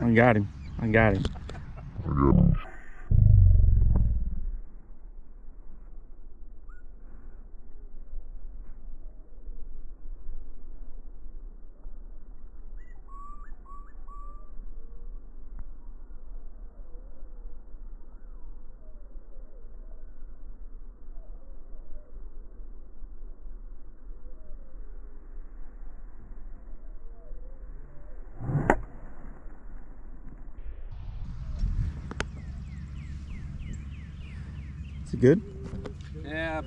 I got him. I got him. Is it good? Yeah,